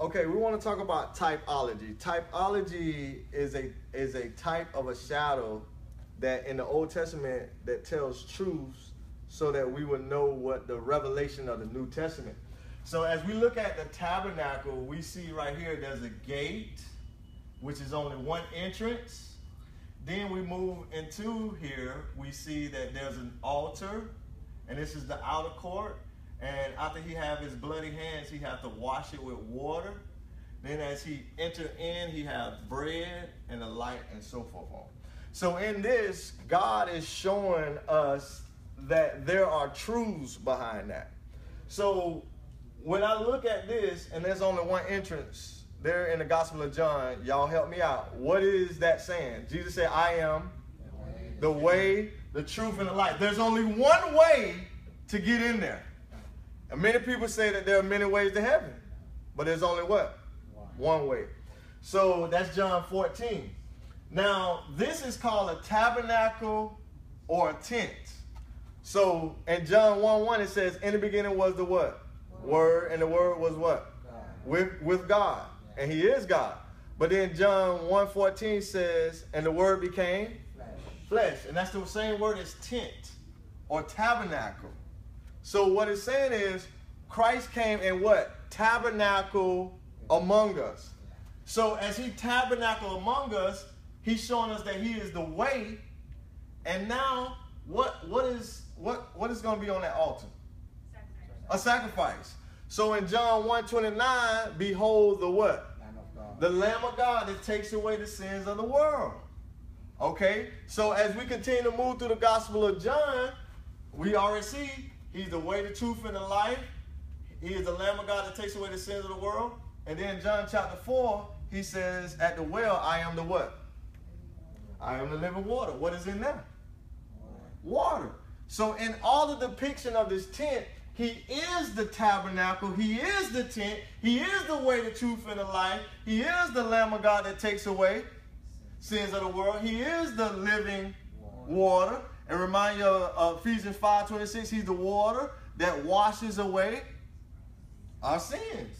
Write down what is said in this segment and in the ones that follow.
Okay, we want to talk about typology. Typology is a is a type of a shadow that in the Old Testament that tells truths so that we would know what the revelation of the New Testament. So as we look at the tabernacle, we see right here there's a gate, which is only one entrance. Then we move into here, we see that there's an altar, and this is the outer court. And after he have his bloody hands, he have to wash it with water. Then as he enter in, he have bread and a light and so forth on. So in this, God is showing us that there are truths behind that. So when I look at this, and there's only one entrance there in the Gospel of John, y'all help me out. What is that saying? Jesus said, I am the way, the truth, and the light. There's only one way to get in there. And many people say that there are many ways to heaven, but there's only what? One way. So that's John 14. Now, this is called a tabernacle or a tent. So in John 1 1, it says, In the beginning was the what? Word, and the word was what? With, with God. And he is God. But then John 1 14 says, And the word became flesh. flesh. And that's the same word as tent or tabernacle. So what it's saying is Christ came and what? Tabernacle among us. So as he tabernacle among us, he's showing us that he is the way. And now what what is what what is going to be on that altar? A sacrifice. So in John 1:29, behold the what? Lamb the Lamb of God that takes away the sins of the world. Okay? So as we continue to move through the Gospel of John, we already see He's the way, the truth, and the life. He is the Lamb of God that takes away the sins of the world. And then John chapter 4, he says, At the well, I am the what? I am the living water. What is in there? Water. So in all the depiction of this tent, he is the tabernacle. He is the tent. He is the way, the truth, and the life. He is the Lamb of God that takes away sins of the world. He is the living water. And remind you of Ephesians 5 26, he's the water that washes away our sins.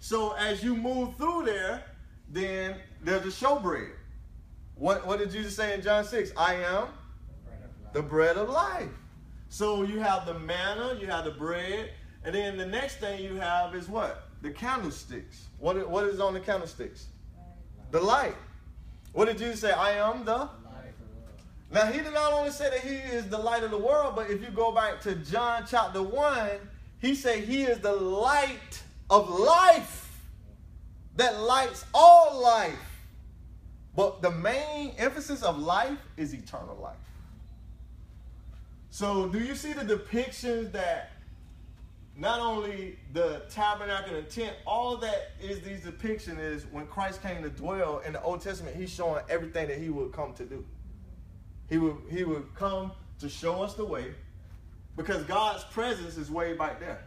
So as you move through there, then there's the showbread. What, what did Jesus say in John 6? I am the bread of life. So you have the manna, you have the bread, and then the next thing you have is what? The candlesticks. What, what is on the candlesticks? The light. What did Jesus say? I am the now, he did not only say that he is the light of the world, but if you go back to John chapter 1, he said he is the light of life that lights all life. But the main emphasis of life is eternal life. So, do you see the depictions that not only the tabernacle and tent, all that is these depictions is when Christ came to dwell in the Old Testament, he's showing everything that he would come to do. He would, he would come to show us the way because God's presence is way back there.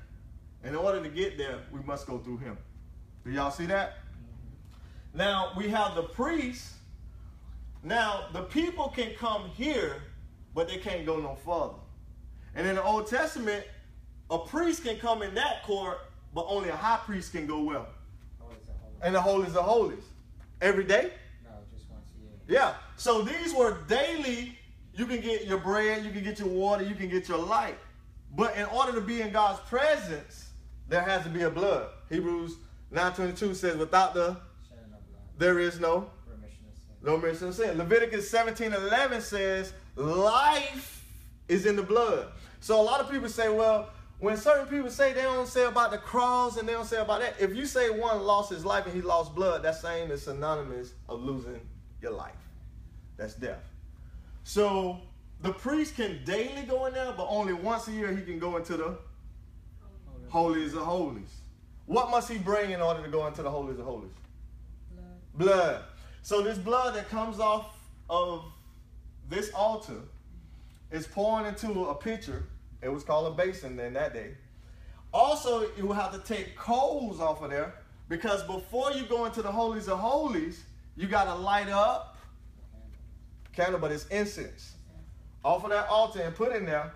And in order to get there, we must go through him. Do y'all see that? Now, we have the priests. Now, the people can come here, but they can't go no further. And in the Old Testament, a priest can come in that court, but only a high priest can go well. And the holies of holies. Every day? Yeah. So these were daily. You can get your bread, you can get your water, you can get your light. But in order to be in God's presence, there has to be a blood. Hebrews 9.22 says, without the, there is no no remission of sin. Leviticus 17.11 says, life is in the blood. So a lot of people say, well, when certain people say they don't say about the cross and they don't say about that, if you say one lost his life and he lost blood, that same is synonymous of losing your life. That's death. So the priest can daily go in there, but only once a year he can go into the holies of holies. What must he bring in order to go into the holies of holies? Blood. blood. So this blood that comes off of this altar is pouring into a pitcher. It was called a basin then that day. Also, you will have to take coals off of there because before you go into the holies of holies, you got to light up candle, but it's incense. Off of that altar and put in there.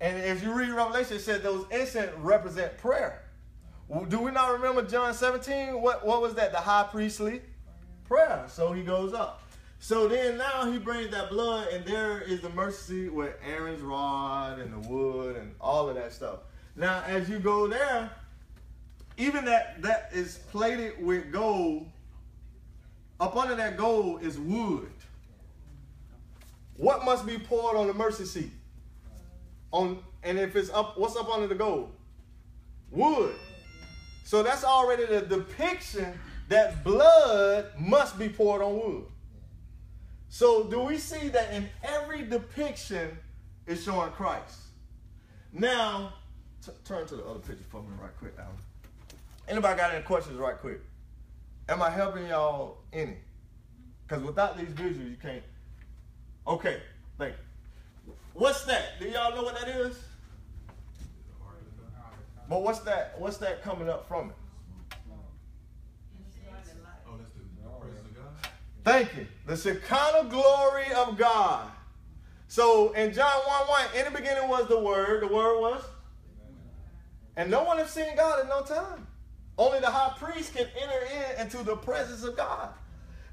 And as you read Revelation, it says those incense represent prayer. Do we not remember John 17? What, what was that? The high priestly prayer. So he goes up. So then now he brings that blood, and there is the mercy with Aaron's rod and the wood and all of that stuff. Now, as you go there, even that that is plated with gold, up under that gold is wood. What must be poured on the mercy seat? On and if it's up, what's up under the gold? Wood. So that's already the depiction that blood must be poured on wood. So do we see that in every depiction is showing Christ? Now, turn to the other picture for me right quick, Alan. Anybody got any questions right quick? Am I helping y'all any? Because without these visuals, you can't. Okay, thank you. What's that? Do y'all know what that is? But what's that? What's that coming up from it? Thank you. The Shekinah glory of God. So in John 1 1, in the beginning was the Word. The Word was? And no one has seen God in no time. Only the high priest can enter in into the presence of God.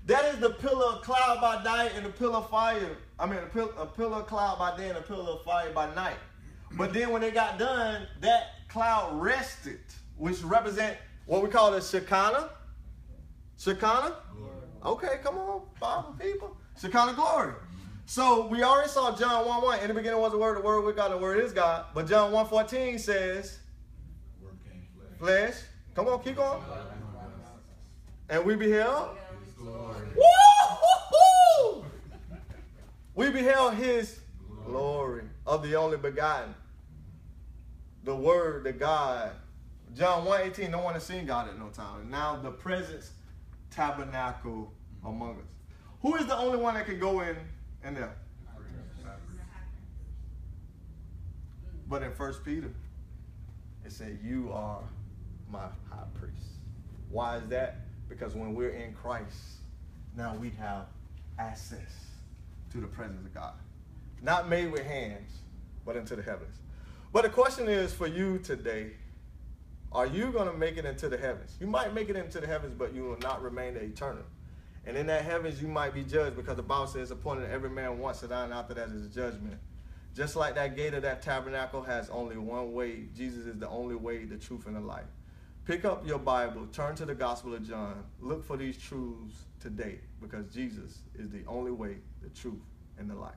That is the pillar of cloud by night and the pillar of fire. I mean, a, pill, a pillar of cloud by day and a pillar of fire by night. But then when they got done, that cloud rested, which represent what we call the Shekinah. Shekinah? Okay, come on, Bible people. Shekinah glory. So we already saw John 1 1. In the beginning was the word, the word with God, the word is God. But John 1 14 says, flesh. Come on, keep going. And we beheld. Woo-hoo-hoo! We beheld his glory of the only begotten. The word, the God. John 1 18, no one has seen God at no time. And now the presence tabernacle among us. Who is the only one that can go in in there? But in First Peter, it said, "You are my high priest." Why is that? Because when we're in Christ, now we have access to the presence of God, not made with hands, but into the heavens. But the question is for you today are you going to make it into the heavens? You might make it into the heavens, but you will not remain eternal. And in that heavens, you might be judged because the Bible says, appointed every man once, and after that is judgment. Just like that gate of that tabernacle has only one way, Jesus is the only way, the truth, and the life. Pick up your Bible, turn to the Gospel of John, look for these truths today because Jesus is the only way, the truth, and the life.